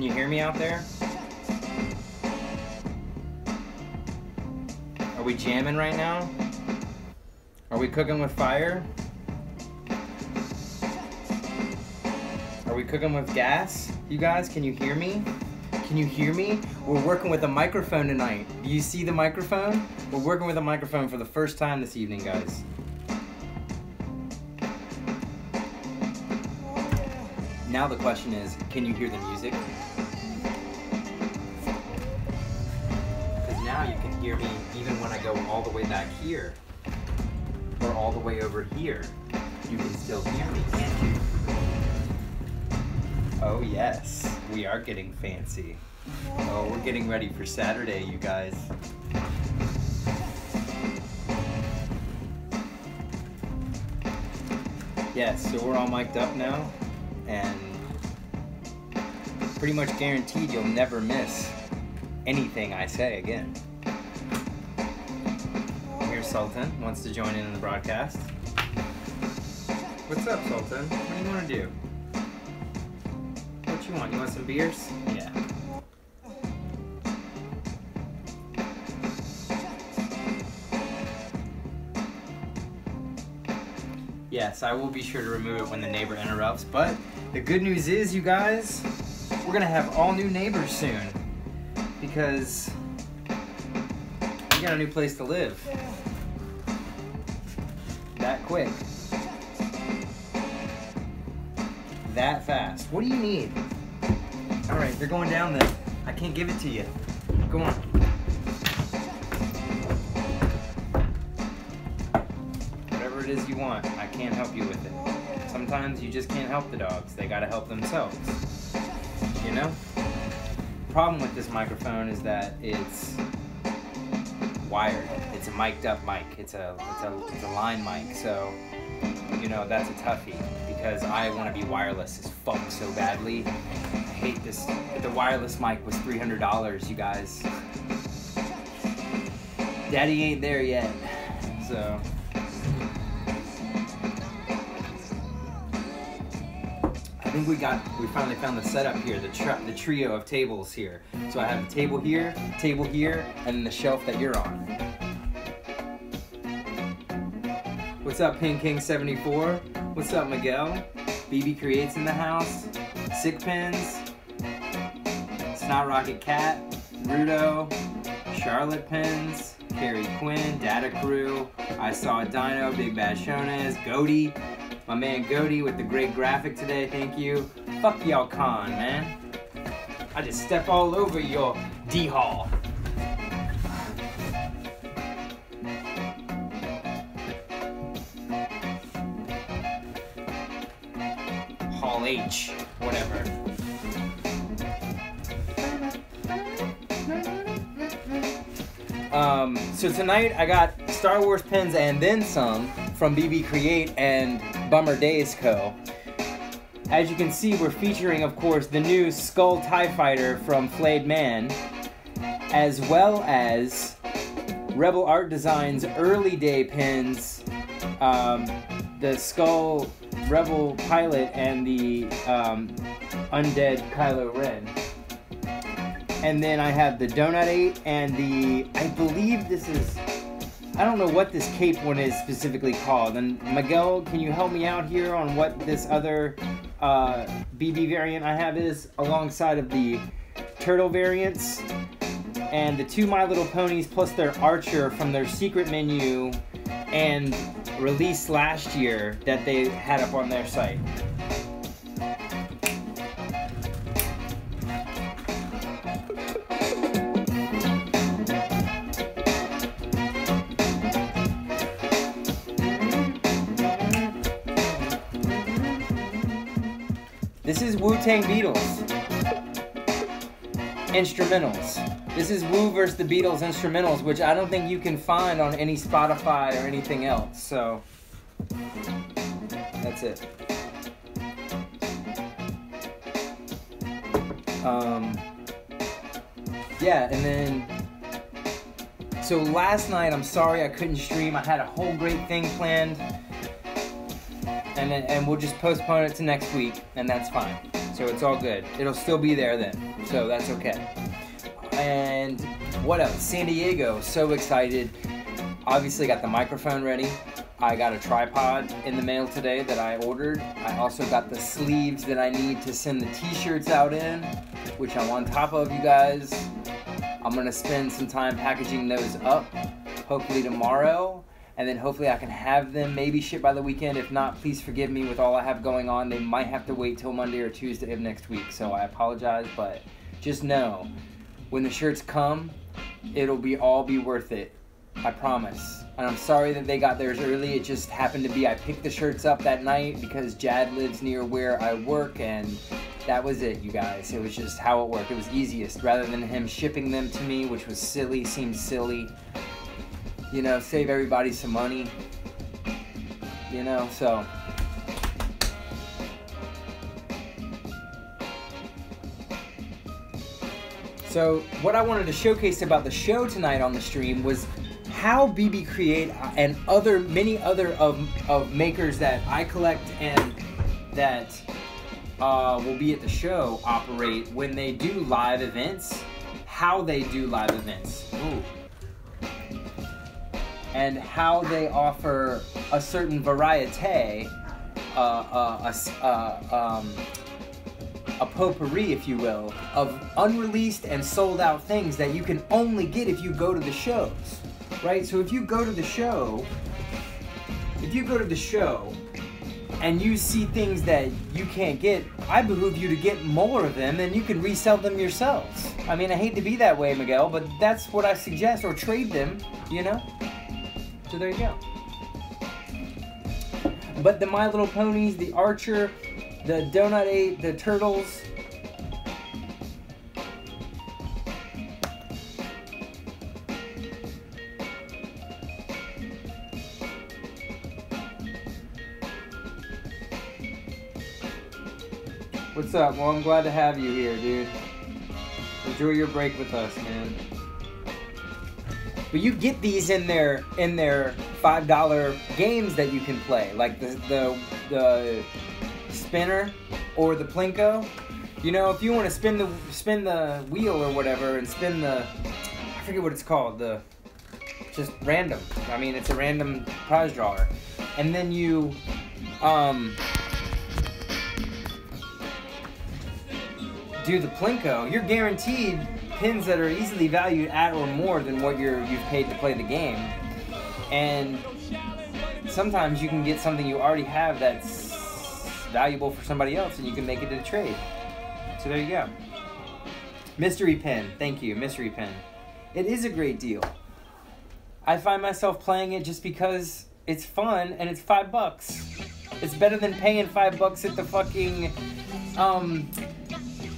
Can you hear me out there? Are we jamming right now? Are we cooking with fire? Are we cooking with gas? You guys, can you hear me? Can you hear me? We're working with a microphone tonight. Do you see the microphone? We're working with a microphone for the first time this evening, guys. Now the question is, can you hear the music? Hear me even when I go all the way back here or all the way over here. You can still hear me, can't you? Oh yes, we are getting fancy. Oh, we're getting ready for Saturday, you guys. Yes, so we're all mic'd up now, and pretty much guaranteed you'll never miss anything I say again. Sultan, wants to join in on the broadcast. What's up, Sultan? What do you want to do? What you want? You want some beers? Yeah. Yes, I will be sure to remove it when the neighbor interrupts. But the good news is, you guys, we're gonna have all new neighbors soon because we got a new place to live. That quick. That fast. What do you need? All right, they're going down then. I can't give it to you. Go on. Whatever it is you want, I can't help you with it. Sometimes you just can't help the dogs. They gotta help themselves. You know? Problem with this microphone is that it's wired. It's a mic'd up mic. It's a it's a it's a line mic. So you know that's a toughie because I want to be wireless as fuck so badly. I hate this. The wireless mic was three hundred dollars, you guys. Daddy ain't there yet, so. I think we got, we finally found the setup here, the, the trio of tables here. So I have a table here, table here, and the shelf that you're on. What's up, Ping King 74? What's up, Miguel? BB Creates in the house. Sick Pins. Snot Rocket Cat. Rudo. Charlotte Pins. Carrie Quinn. Data Crew. I Saw Dino. Big Bad Shonas. Goaty. My man Goaty with the great graphic today, thank you. Fuck y'all con, man. I just step all over your D-Hall. Hall H, whatever. Um, so tonight I got Star Wars pins and then some from BB Create and Bummer Days Co. As you can see, we're featuring, of course, the new Skull TIE Fighter from Flayed Man, as well as Rebel Art Design's early day pins, um, the Skull Rebel Pilot and the um, Undead Kylo Ren. And then I have the Donut 8 and the, I believe this is, I don't know what this cape one is specifically called. And Miguel, can you help me out here on what this other uh, BB variant I have is alongside of the turtle variants? And the two My Little Ponies plus their Archer from their secret menu and released last year that they had up on their site. Tang Beatles. Instrumentals. This is Wu versus the Beatles instrumentals, which I don't think you can find on any Spotify or anything else. So that's it. Um, yeah, and then so last night, I'm sorry I couldn't stream. I had a whole great thing planned, and and we'll just postpone it to next week, and that's fine. So it's all good. It'll still be there then. So that's okay. And what else? San Diego, so excited. Obviously got the microphone ready. I got a tripod in the mail today that I ordered. I also got the sleeves that I need to send the t-shirts out in, which I'm on top of you guys. I'm gonna spend some time packaging those up, hopefully tomorrow, and then hopefully I can have them maybe shipped by the weekend. If not, please forgive me with all I have going on. They might have to wait till Monday or Tuesday of next week, so I apologize, but just know when the shirts come, it'll be all be worth it. I promise. And I'm sorry that they got theirs early. It just happened to be I picked the shirts up that night because Jad lives near where I work and that was it, you guys. It was just how it worked. It was easiest rather than him shipping them to me, which was silly, seemed silly. You know, save everybody some money. You know, so So, what I wanted to showcase about the show tonight on the stream was how BB Create and other many other of, of makers that I collect and that uh, will be at the show operate when they do live events. How they do live events. Ooh. And how they offer a certain variety, uh, uh, a, uh, um, a potpourri, if you will, of unreleased and sold out things that you can only get if you go to the shows, right? So if you go to the show, if you go to the show and you see things that you can't get, I behoove you to get more of them and you can resell them yourselves. I mean, I hate to be that way, Miguel, but that's what I suggest, or trade them, you know? So there you go. But the My Little Ponies, the Archer, the Donut ate the turtles. What's up? Well, I'm glad to have you here, dude. Enjoy your break with us, man. But you get these in their in their five dollar games that you can play, like the the the spinner or the plinko. You know, if you want to spin the spin the wheel or whatever and spin the I forget what it's called, the just random. I mean, it's a random prize drawer. And then you um do the plinko, you're guaranteed pins that are easily valued at or more than what you're you've paid to play the game. And sometimes you can get something you already have that's valuable for somebody else and you can make it a trade. So there you go. Mystery pin, Thank you, Mystery pin. It is a great deal. I find myself playing it just because it's fun and it's five bucks. It's better than paying five bucks at the fucking um,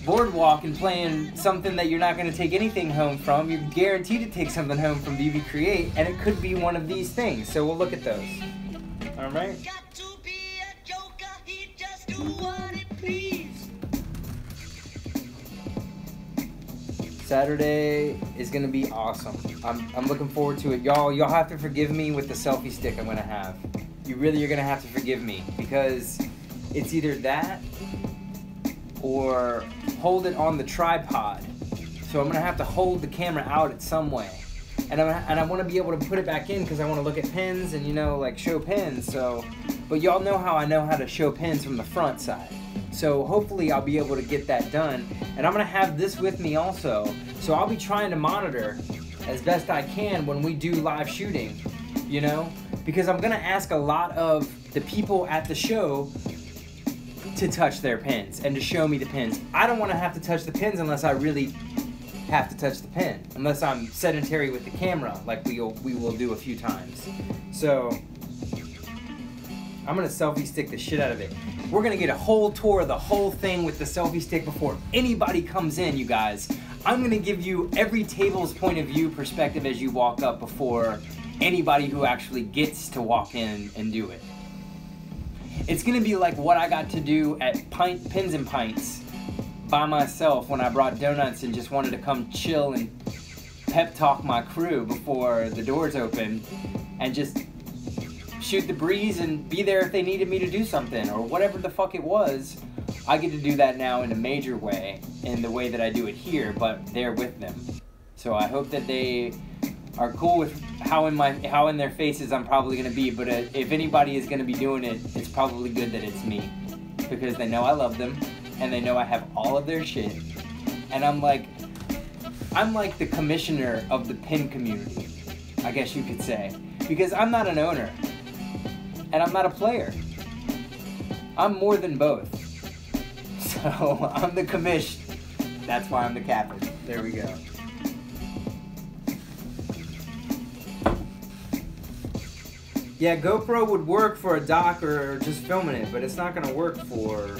boardwalk and playing something that you're not going to take anything home from. You're guaranteed to take something home from BB Create, and it could be one of these things. So we'll look at those. All right. Saturday is gonna be awesome. I'm, I'm looking forward to it. Y'all, y'all have to forgive me with the selfie stick I'm gonna have. You really are gonna have to forgive me because it's either that or hold it on the tripod. So I'm gonna have to hold the camera out in some way. And, I'm, and I want to be able to put it back in because I want to look at pins and you know like show pins. So, but y'all know how I know how to show pins from the front side. So hopefully I'll be able to get that done. And I'm gonna have this with me also. So I'll be trying to monitor as best I can when we do live shooting, you know? Because I'm gonna ask a lot of the people at the show to touch their pins and to show me the pins. I don't wanna have to touch the pins unless I really have to touch the pin, unless I'm sedentary with the camera, like we'll, we will do a few times. So I'm gonna selfie stick the shit out of it. We're gonna get a whole tour of the whole thing with the selfie stick before anybody comes in, you guys. I'm gonna give you every table's point of view perspective as you walk up before anybody who actually gets to walk in and do it. It's gonna be like what I got to do at Pint Pins and Pints by myself when I brought donuts and just wanted to come chill and pep talk my crew before the doors open and just shoot the breeze and be there if they needed me to do something or whatever the fuck it was I get to do that now in a major way, in the way that I do it here, but they're with them. So I hope that they are cool with how in my how in their faces I'm probably gonna be. But uh, if anybody is gonna be doing it, it's probably good that it's me, because they know I love them, and they know I have all of their shit, and I'm like, I'm like the commissioner of the pin community, I guess you could say, because I'm not an owner, and I'm not a player. I'm more than both. So I'm the commish. That's why I'm the captain. There we go. Yeah, GoPro would work for a dock or just filming it, but it's not gonna work for.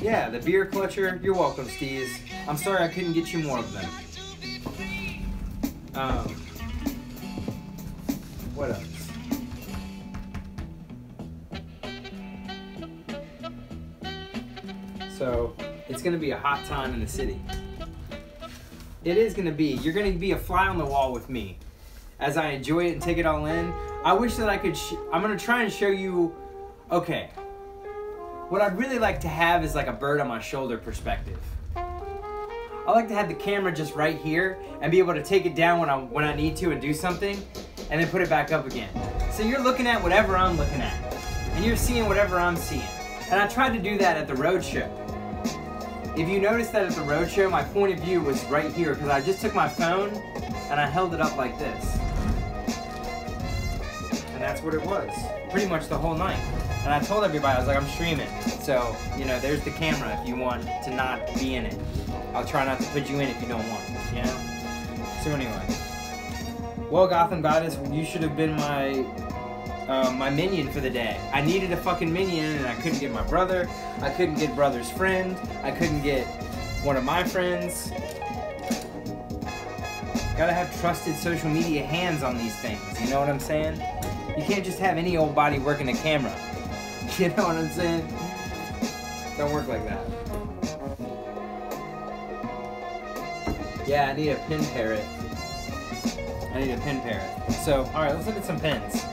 Yeah, the beer clutcher. You're welcome, Steez. I'm sorry I couldn't get you more of them. Um, what else? So it's gonna be a hot time in the city. It is gonna be. You're gonna be a fly on the wall with me as I enjoy it and take it all in. I wish that I could. Sh- I'm gonna try and show you. Okay. What I'd really like to have is like a bird on my shoulder perspective. I like to have the camera just right here and be able to take it down when I when I need to and do something, and then put it back up again. So you're looking at whatever I'm looking at, and you're seeing whatever I'm seeing. And I tried to do that at the road show. If you notice that at the road show, my point of view was right here because I just took my phone and I held it up like this. And that's what it was, pretty much the whole night. And I told everybody, I was like, I'm streaming. So, you know, there's the camera if you want to not be in it. I'll try not to put you in if you don't want, you know? So anyway. Well, Gotham Goddess, you should have been my uh, my minion for the day. I needed a fucking minion and I couldn't get my brother. I couldn't get brother's friend. I couldn't get one of my friends. Gotta have trusted social media hands on these things, you know what I'm saying? You can't just have any old body working the camera. You know what I'm saying? Don't work like that. Yeah, I need a pin parrot. I need a pin parrot. So, alright, let's look at some pins.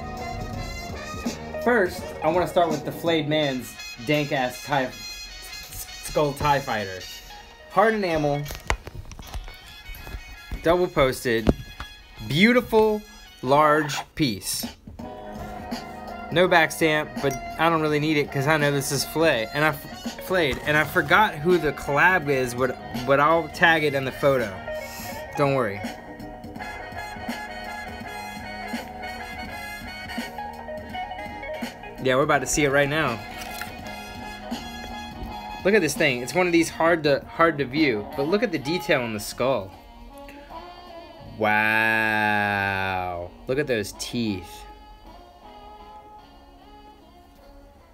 First, I want to start with the Flayed Man's dank ass tie, skull tie fighter. Hard enamel, double posted, beautiful, large piece. No back stamp, but I don't really need it because I know this is flay and I flayed, and I forgot who the collab is, but but I'll tag it in the photo. Don't worry. Yeah, we're about to see it right now. Look at this thing. It's one of these hard to hard to view, but look at the detail on the skull. Wow. Look at those teeth.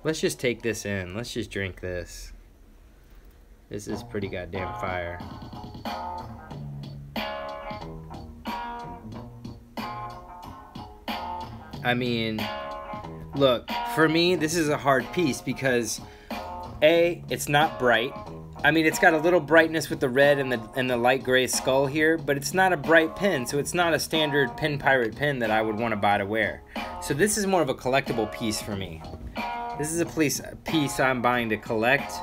Let's just take this in. Let's just drink this. This is pretty goddamn fire. I mean, look, for me, this is a hard piece because A, it's not bright. I mean, it's got a little brightness with the red and the and the light gray skull here, but it's not a bright pin, so it's not a standard pin pirate pin that I would want to buy to wear. So this is more of a collectible piece for me. This is a piece, I'm buying to collect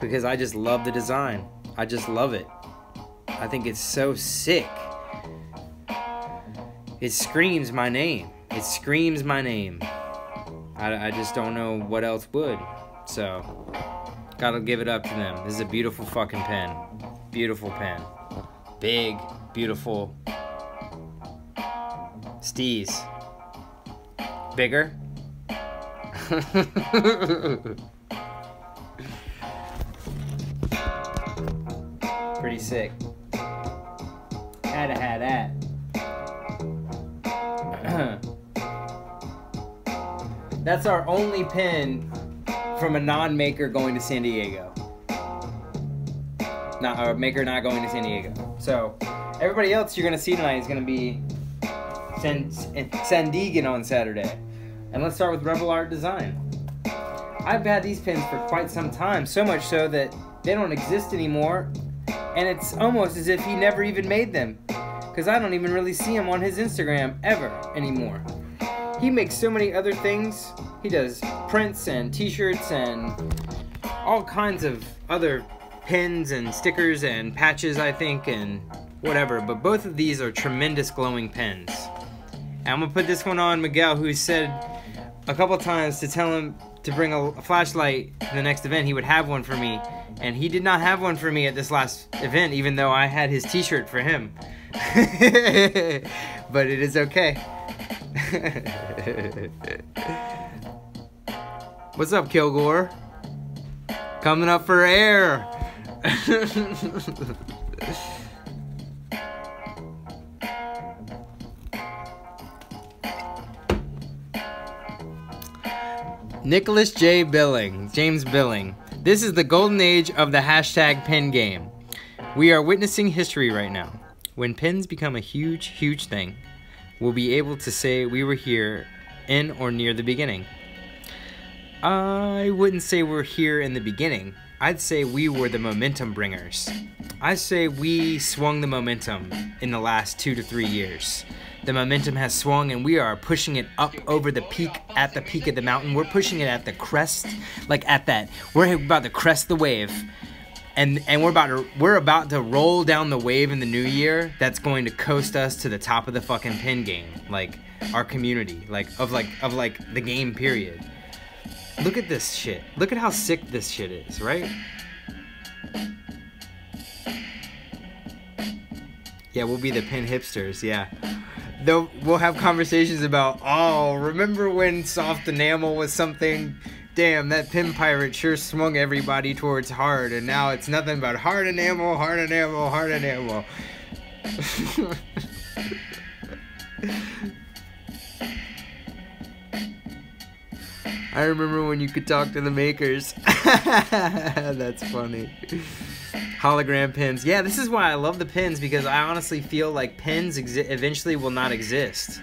because I just love the design. I just love it. I think it's so sick. It screams my name. It screams my name. I, I just don't know what else would. So, gotta give it up to them. This is a beautiful fucking pen. Beautiful pen. Big, beautiful. Steez. Bigger. Pretty sick. Had to have that. That's our only pin from a non-maker going to San Diego. Not a maker not going to San Diego. So everybody else you're gonna see tonight is gonna be San, San Diego on Saturday. And let's start with Rebel Art Design. I've had these pins for quite some time, so much so that they don't exist anymore, and it's almost as if he never even made them, because I don't even really see him on his Instagram ever anymore. he makes so many other things. He does prints and t-shirts and all kinds of other pins and stickers and patches, I think, and whatever. But both of these are tremendous glowing pins. And I'm gonna put this one on Miguel, who said a couple times to tell him to bring a, a flashlight to the next event. He would have one for me, and he did not have one for me at this last event, even though I had his T-shirt for him. but it is okay. What's up, Kilgore? Coming up for air. Nicholas J. Billing, James Billing. This is the golden age of the hashtag pin game. We are witnessing history right now. When pins become a huge, huge thing, we'll be able to say we were here in or near the beginning. I wouldn't say we're here in the beginning. I'd say we were the momentum bringers. I say we swung the momentum in the last two to three years. The momentum has swung and we are pushing it up over the peak, at the peak of the mountain. We're pushing it at the crest, like at that. We're about to crest the wave. And, and we're about to we're about to roll down the wave in the new year that's going to coast us to the top of the fucking pin game like our community like of like of like the game period Look at this shit. Look at how sick this shit is, right? Yeah, we'll be the pin hipsters, yeah. Though we'll have conversations about, oh, remember when soft enamel was something? Damn, that pin pirate sure swung everybody towards hard, and now it's nothing but hard enamel, hard enamel, hard enamel. I remember when you could talk to the makers. That's funny. Hologram pins. Yeah, this is why I love the pins because I honestly feel like pins eventually will not exist.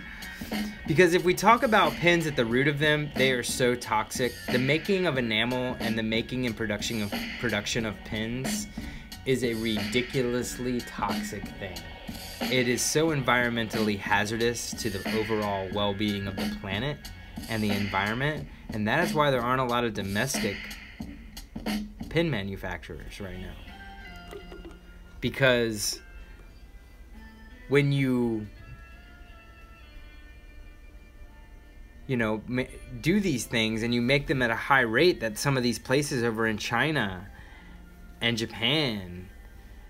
Because if we talk about pins at the root of them, they are so toxic. The making of enamel and the making and production of production of pins is a ridiculously toxic thing. It is so environmentally hazardous to the overall well-being of the planet and the environment and that is why there aren't a lot of domestic pin manufacturers right now. Because when you you know do these things and you make them at a high rate that some of these places over in China and Japan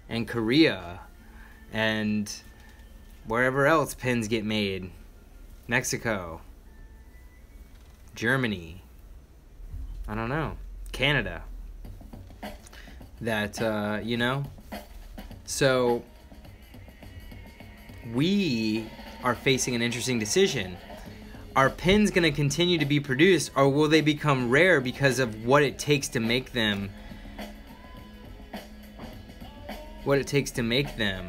and Korea and wherever else pins get made Mexico Germany, I don't know, Canada. That, uh, you know? So, we are facing an interesting decision. Are pins going to continue to be produced, or will they become rare because of what it takes to make them? What it takes to make them,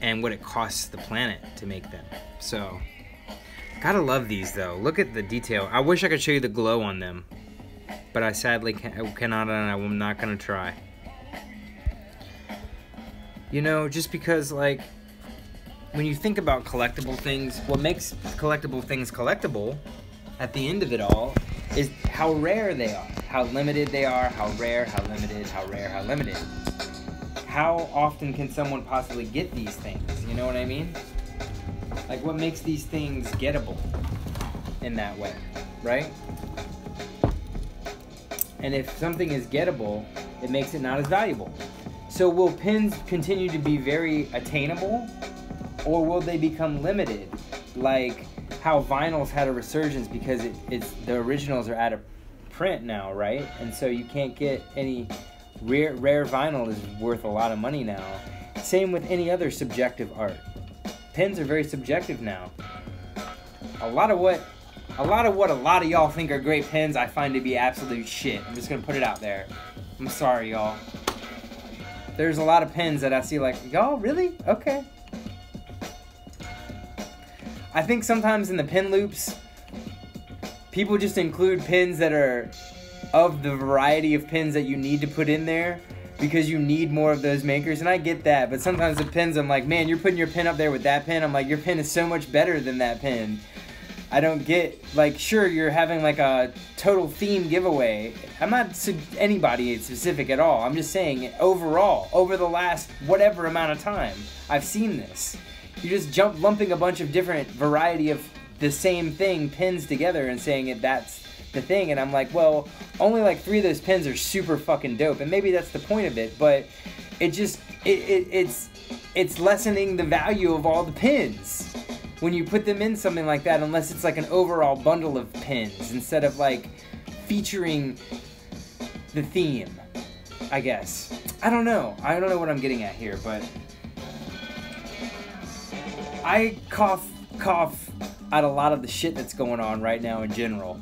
and what it costs the planet to make them. So, Gotta love these though. Look at the detail. I wish I could show you the glow on them. But I sadly can cannot and I'm not gonna try. You know, just because like when you think about collectible things, what makes collectible things collectible at the end of it all is how rare they are, how limited they are, how rare, how limited, how rare, how limited. How often can someone possibly get these things? You know what I mean? Like, what makes these things gettable in that way, right? And if something is gettable, it makes it not as valuable. So, will pins continue to be very attainable, or will they become limited? Like how vinyls had a resurgence because it, it's the originals are out of print now, right? And so you can't get any rare rare vinyl is worth a lot of money now. Same with any other subjective art pins are very subjective now. A lot of what a lot of what a lot of y'all think are great pins I find to be absolute shit. I'm just gonna put it out there. I'm sorry y'all. There's a lot of pins that I see like, y'all really? Okay. I think sometimes in the pin loops, people just include pins that are of the variety of pins that you need to put in there because you need more of those makers, and I get that. But sometimes the pins, I'm like, man, you're putting your pin up there with that pin. I'm like, your pin is so much better than that pin. I don't get like sure you're having like a total theme giveaway. I'm not anybody specific at all. I'm just saying overall over the last whatever amount of time I've seen this. You just jump lumping a bunch of different variety of the same thing pins together and saying it that's the thing and I'm like, well, only like 3 of those pins are super fucking dope and maybe that's the point of it, but it just it, it it's it's lessening the value of all the pins. When you put them in something like that unless it's like an overall bundle of pins instead of like featuring the theme i guess. I don't know. I don't know what i'm getting at here but i cough cough at a lot of the shit that's going on right now in general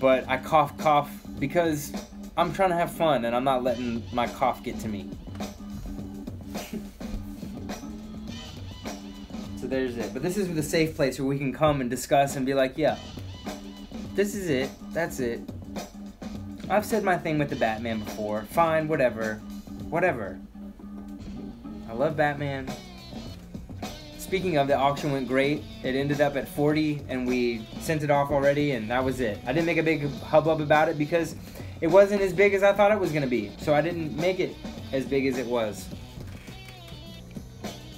but i cough cough because i'm trying to have fun and i'm not letting my cough get to me so there's it. But this is the safe place where we can come and discuss and be like, yeah, this is it. That's it. I've said my thing with the Batman before. Fine, whatever. Whatever. I love Batman. Speaking of, the auction went great. It ended up at 40 and we sent it off already and that was it. I didn't make a big hubbub about it because it wasn't as big as I thought it was going to be. So I didn't make it as big as it was.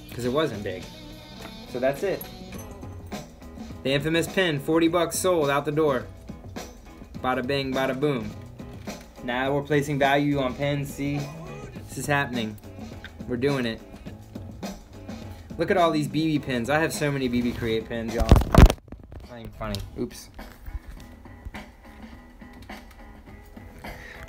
Because it wasn't big. So that's it. The infamous pin, 40 bucks sold out the door. Bada bing, bada boom. Now we're placing value on pins. See, this is happening. We're doing it. Look at all these BB pins. I have so many BB Create pins, y'all. Not even funny. Oops.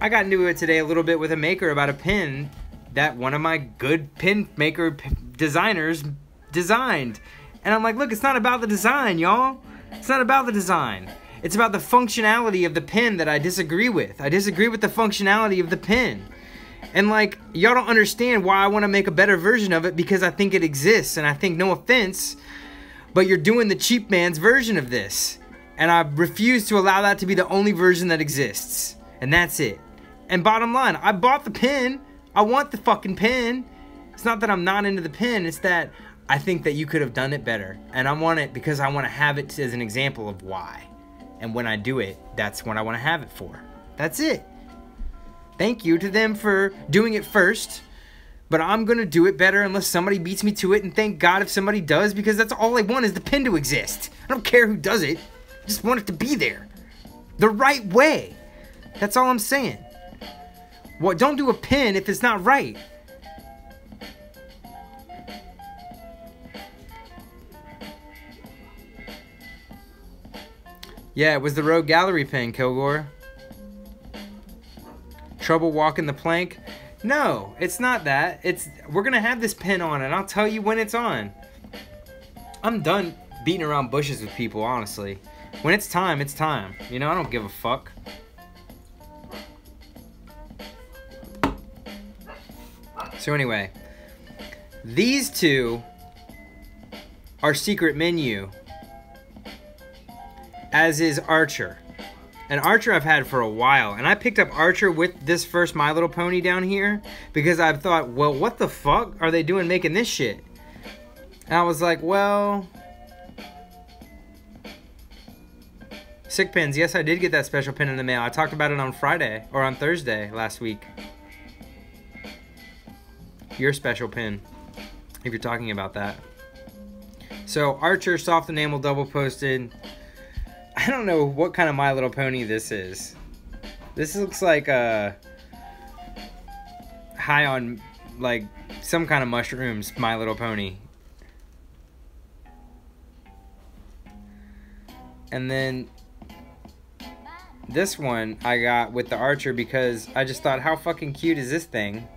I got into it today a little bit with a maker about a pin that one of my good pin maker designers designed. And I'm like, look, it's not about the design, y'all. It's not about the design. It's about the functionality of the pin that I disagree with. I disagree with the functionality of the pin. And like, y'all don't understand why I want to make a better version of it because I think it exists. And I think, no offense, but you're doing the cheap man's version of this. And I refuse to allow that to be the only version that exists. And that's it. And bottom line, I bought the pin. I want the fucking pin. It's not that I'm not into the pin, it's that I think that you could have done it better. And I want it because I want to have it as an example of why. And when I do it, that's what I want to have it for. That's it. Thank you to them for doing it first. But I'm going to do it better unless somebody beats me to it. And thank God if somebody does because that's all I want is the pin to exist. I don't care who does it. I just want it to be there. The right way. That's all I'm saying. What? Don't do a pin if it's not right. Yeah, it was the Rogue Gallery pin, Kilgore. Trouble walking the plank? No, it's not that. It's we're gonna have this pin on, and I'll tell you when it's on. I'm done beating around bushes with people, honestly. When it's time, it's time. You know, I don't give a fuck. So anyway, these two are secret menu as is Archer. And Archer I've had for a while. And I picked up Archer with this first My Little Pony down here because I thought, well, what the fuck are they doing making this shit? And I was like, well... Sick pins. Yes, I did get that special pin in the mail. I talked about it on Friday or on Thursday last week. Your special pin, if you're talking about that. So, Archer soft enamel double posted. I don't know what kind of My Little Pony this is. This looks like a high on like some kind of mushrooms My Little Pony. And then this one I got with the Archer because I just thought how fucking cute is this thing?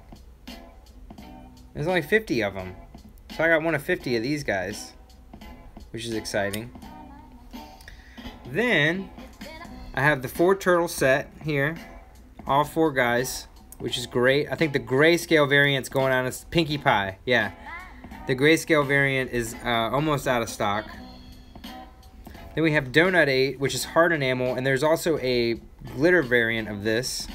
There's only 50 of them. So I got one of 50 of these guys, which is exciting. Then I have the four turtle set here, all four guys, which is great. I think the grayscale variant's going on as Pinkie Pie. Yeah, the grayscale variant is uh, almost out of stock. Then we have Donut 8, which is hard enamel, and there's also a glitter variant of this.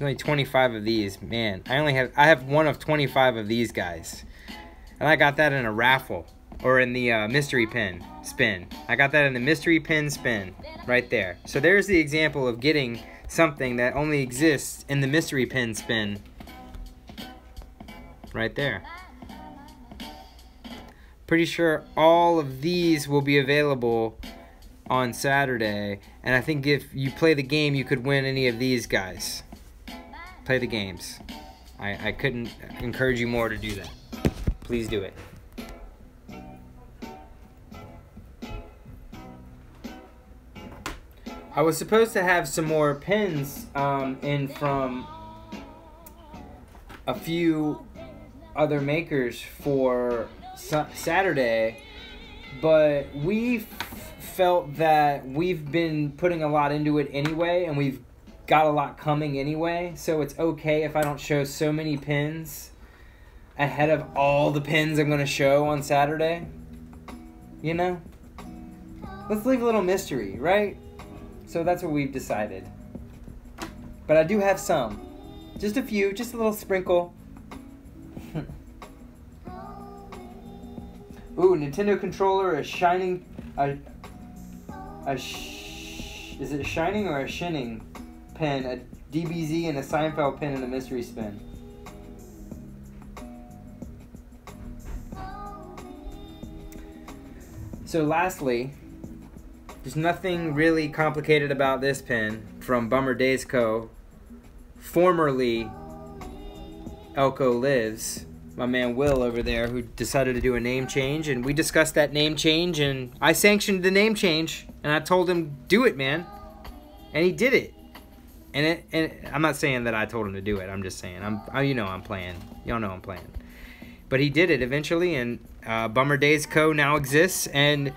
There's only 25 of these. Man, I only have I have one of 25 of these guys. And I got that in a raffle or in the uh, mystery pin spin. I got that in the mystery pin spin right there. So there's the example of getting something that only exists in the mystery pin spin right there. Pretty sure all of these will be available on Saturday. And I think if you play the game, you could win any of these guys. Play the games. I, I couldn't encourage you more to do that. Please do it. I was supposed to have some more pins um, in from a few other makers for Saturday, but we felt that we've been putting a lot into it anyway, and we've got a lot coming anyway, so it's okay if I don't show so many pins ahead of all the pins I'm going to show on Saturday. You know? Let's leave a little mystery, right? So that's what we've decided. But I do have some. Just a few, just a little sprinkle. Ooh, Nintendo controller, a shining, a, a sh- is it shining or a shinning pen, a DBZ and a Seinfeld pen and a mystery spin. So lastly, there's nothing really complicated about this pen from Bummer Days Co. Formerly Elko Lives, my man Will over there, who decided to do a name change, and we discussed that name change, and I sanctioned the name change, and I told him, do it, man. And he did it. And, it, and I'm not saying that I told him to do it. I'm just saying, I'm, I, you know I'm playing. Y'all know I'm playing. But he did it eventually, and uh, Bummer Days Co. now exists, and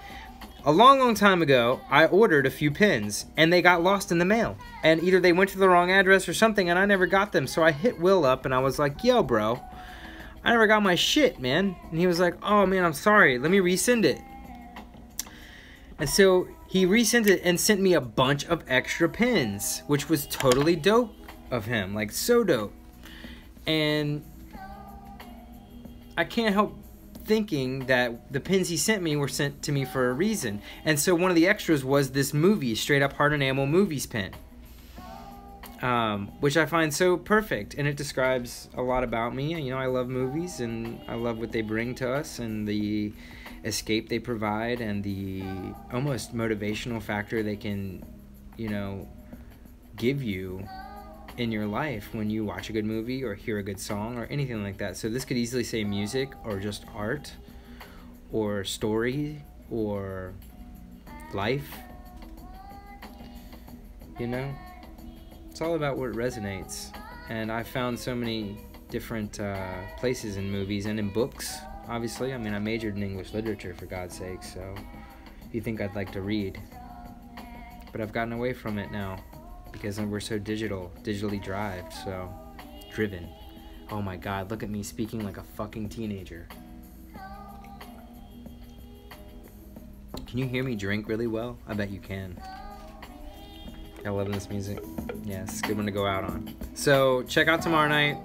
a long, long time ago, I ordered a few pins and they got lost in the mail. And either they went to the wrong address or something and I never got them. So I hit Will up and I was like, yo, bro, I never got my shit, man. And he was like, oh, man, I'm sorry. Let me resend it. And so he resent it and sent me a bunch of extra pins, which was totally dope of him. Like, so dope. And I can't help thinking that the pins he sent me were sent to me for a reason. And so one of the extras was this movie, straight up hard enamel Movies pin. Um, which I find so perfect, and it describes a lot about me. You know, I love movies, and I love what they bring to us, and the escape they provide, and the almost motivational factor they can, you know, give you in your life when you watch a good movie or hear a good song or anything like that. So this could easily say music or just art or story or life. You know? It's all about what resonates. And I found so many different uh, places in movies and in books, obviously. I mean, I majored in English literature, for God's sake, so you think I'd like to read. But I've gotten away from it now because we're so digital, digitally driven, so driven. Oh my god, look at me speaking like a fucking teenager. Can you hear me drink really well? I bet you can. I love this music. Yeah, good one to go out on. So check out tomorrow night.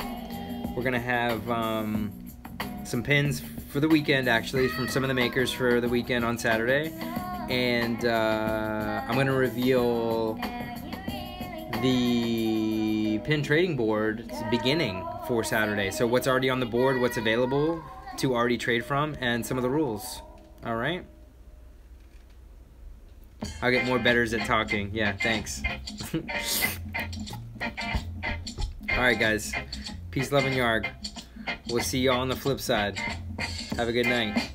We're gonna have um, some pins for the weekend, actually, from some of the makers for the weekend on Saturday, and uh, I'm gonna reveal the pin trading board beginning for Saturday. So what's already on the board, what's available to already trade from, and some of the rules. All right. I'll get more betters at talking. Yeah, thanks. All right, guys. Peace, love, and yarg. We'll see you all on the flip side. Have a good night.